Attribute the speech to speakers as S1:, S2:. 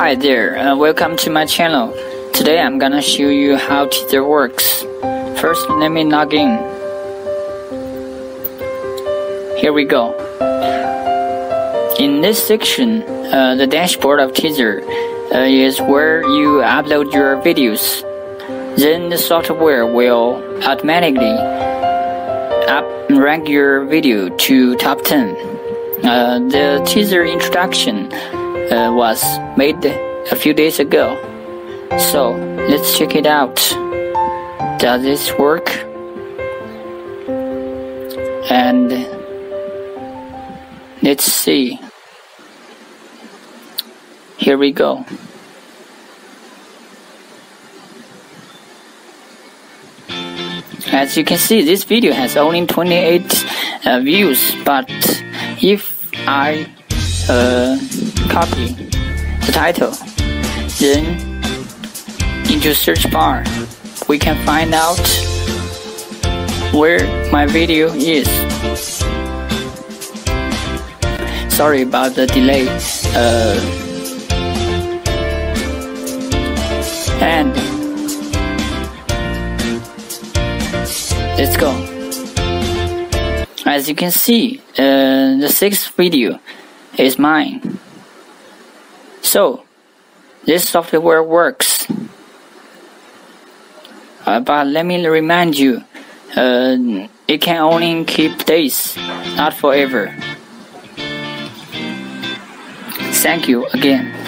S1: Hi there, uh, welcome to my channel. Today I'm gonna show you how Teazer works. First, let me log in. Here we go. In this section, uh, the dashboard of Teazer uh, is where you upload your videos. Then the software will automatically up rank your video to top 10. Uh, the Teazer introduction uh, was made a few days ago. So let's check it out. Does this work? And let's see. Here we go. As you can see, this video has only 28 uh, views, but if I uh, copy the title, then into search bar, we can find out where my video is. Sorry about the delay. Uh, and let's go. As you can see, uh, the sixth video is mine. So, this software works. Uh, but let me remind you, uh, it can only keep days, not forever. Thank you again.